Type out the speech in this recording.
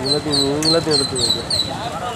எல்லாத்தையும் எல்லாத்தையும் எடுத்து வைக்கிறேன்